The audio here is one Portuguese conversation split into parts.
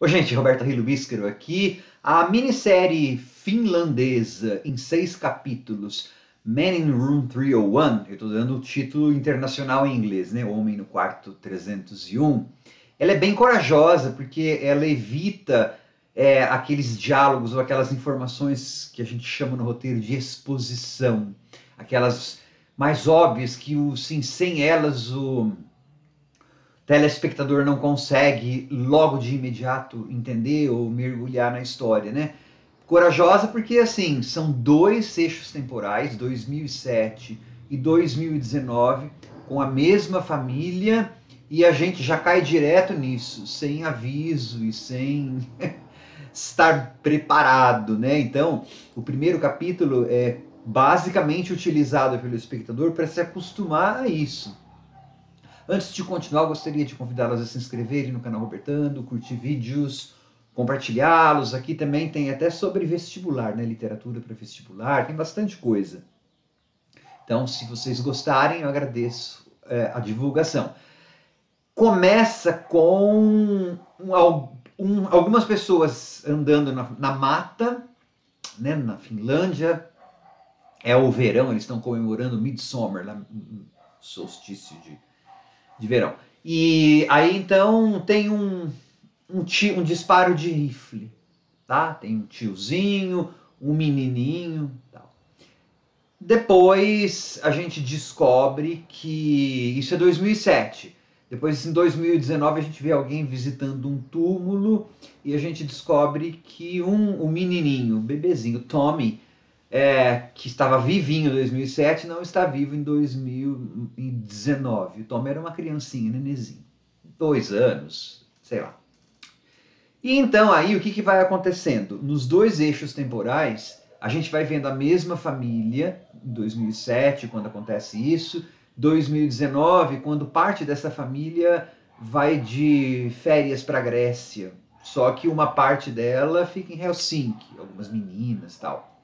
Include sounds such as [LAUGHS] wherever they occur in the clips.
Oi, gente, Roberto Rilo Bíscaro aqui. A minissérie finlandesa em seis capítulos, Man in Room 301, eu estou dando o título internacional em inglês, né? Homem no Quarto 301. Ela é bem corajosa porque ela evita é, aqueles diálogos ou aquelas informações que a gente chama no roteiro de exposição, aquelas mais óbvias que, sim, sem elas o telespectador não consegue logo de imediato entender ou mergulhar na história, né? Corajosa porque assim, são dois eixos temporais, 2007 e 2019, com a mesma família e a gente já cai direto nisso, sem aviso e sem [LAUGHS] estar preparado, né? Então, o primeiro capítulo é basicamente utilizado pelo espectador para se acostumar a isso. Antes de continuar, gostaria de convidá-los a se inscreverem no canal Robertando, curtir vídeos, compartilhá-los. Aqui também tem até sobre vestibular, né? Literatura para vestibular, tem bastante coisa. Então, se vocês gostarem, eu agradeço é, a divulgação. Começa com um, um, algumas pessoas andando na, na mata, né, na Finlândia. É o verão, eles estão comemorando Midsummer, lá, solstício de de verão. E aí então tem um, um, tio, um disparo de rifle, tá? Tem um tiozinho, um menininho, tal. Depois a gente descobre que isso é 2007. Depois em 2019 a gente vê alguém visitando um túmulo e a gente descobre que um, um menininho, um bebezinho, Tommy, é, que estava vivinho em 2007 não está vivo em 2019. O Tom era uma criancinha, nenenzinho. Dois anos, sei lá. E então aí o que, que vai acontecendo? Nos dois eixos temporais, a gente vai vendo a mesma família, em 2007, quando acontece isso, 2019, quando parte dessa família vai de férias para a Grécia. Só que uma parte dela fica em Helsinki, algumas meninas tal.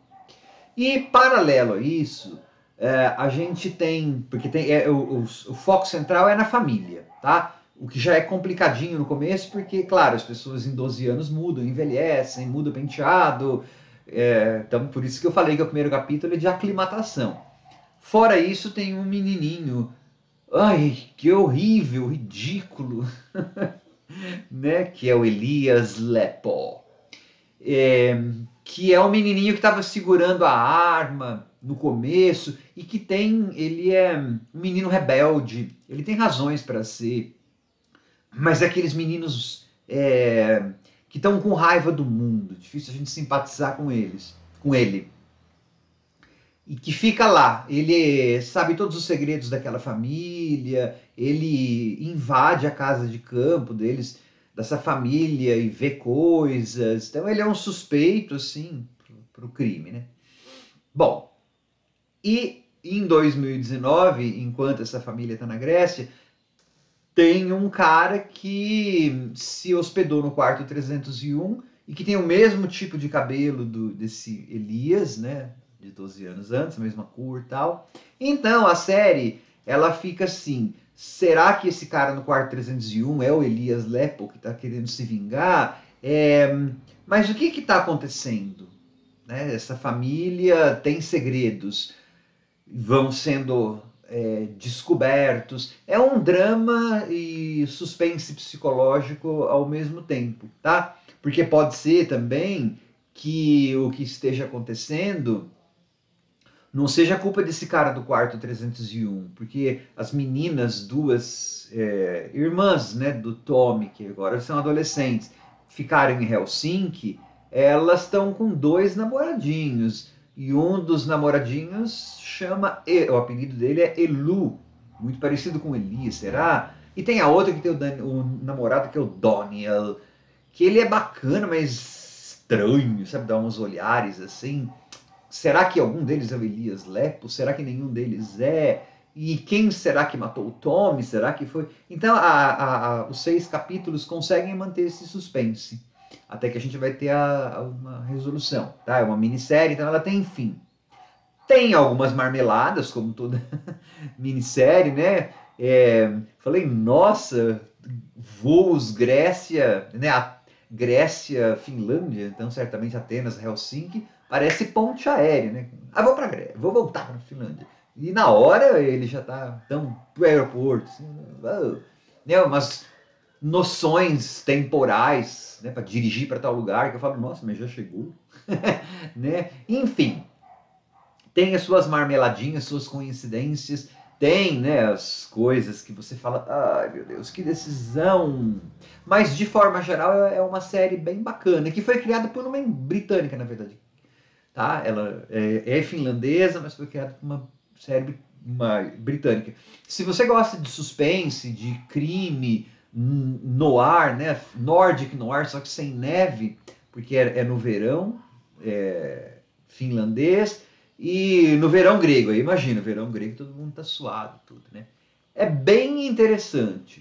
E paralelo a isso, é, a gente tem, porque tem é, o, o, o, foco central é na família, tá? O que já é complicadinho no começo, porque, claro, as pessoas em 12 anos mudam, envelhecem, mudam o penteado. É, então, por isso que eu falei que o primeiro capítulo é de aclimatação. Fora isso, tem um menininho. Ai, que horrível, ridículo, [LAUGHS] né? Que é o Elias Lepo. É, que é o menininho que estava segurando a arma no começo e que tem, ele é um menino rebelde, ele tem razões para ser, mas é aqueles meninos é, que estão com raiva do mundo, difícil a gente simpatizar com eles, com ele. E que fica lá, ele sabe todos os segredos daquela família, ele invade a casa de campo deles, dessa família e vê coisas. Então ele é um suspeito, assim, para o crime, né? Bom, e em 2019, enquanto essa família está na Grécia, tem um cara que se hospedou no quarto 301 e que tem o mesmo tipo de cabelo do, desse Elias, né? De 12 anos antes, mesma cor e tal. Então a série ela fica assim: será que esse cara no quarto 301 é o Elias Lepo que está querendo se vingar? É, mas o que está acontecendo? Né? Essa família tem segredos, vão sendo é, descobertos. É um drama e suspense psicológico ao mesmo tempo, tá? Porque pode ser também que o que esteja acontecendo não seja culpa desse cara do quarto 301, porque as meninas, duas é, irmãs né, do Tommy, que agora são adolescentes, ficaram em Helsinki, elas estão com dois namoradinhos. E um dos namoradinhos chama, o apelido dele é Elu, muito parecido com Eli, será? E tem a outra que tem o, Dan, o namorado que é o Daniel, que ele é bacana, mas estranho, sabe? Dá uns olhares assim. Será que algum deles é o Elias Lepo? Será que nenhum deles é? E quem será que matou o Tommy? Será que foi? Então, a, a, a, os seis capítulos conseguem manter esse suspense. Até que a gente vai ter uma resolução. Tá? É uma minissérie, então ela tem fim. Tem algumas marmeladas, como toda [LAUGHS] minissérie, né? É, falei, nossa, voos, Grécia, né? Grécia, Finlândia, então certamente Atenas, Helsinki, parece ponte aérea, né? Ah, vou para Grécia, vou voltar para Finlândia. E na hora ele já está tão pro aeroporto, assim, né? umas noções temporais, né, para dirigir para tal lugar que eu falo, nossa, mas já chegou, [LAUGHS] né? Enfim, tem as suas marmeladinhas, suas coincidências, tem né, as coisas que você fala, ai meu Deus, que decisão. Mas de forma geral é uma série bem bacana, que foi criada por uma britânica, na verdade. Tá? Ela é, é finlandesa, mas foi criada por uma série uma britânica. Se você gosta de suspense, de crime, noir, né? Nordic noir, só que sem neve, porque é, é no verão é, finlandês e no verão grego, aí imagina, verão grego todo mundo tá suado, tudo, né? É bem interessante.